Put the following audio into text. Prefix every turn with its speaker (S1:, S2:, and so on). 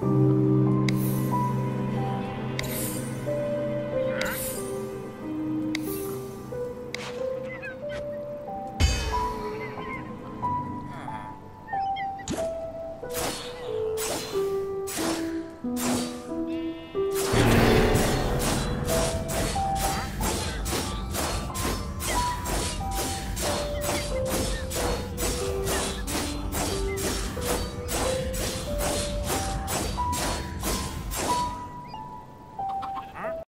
S1: 嗯。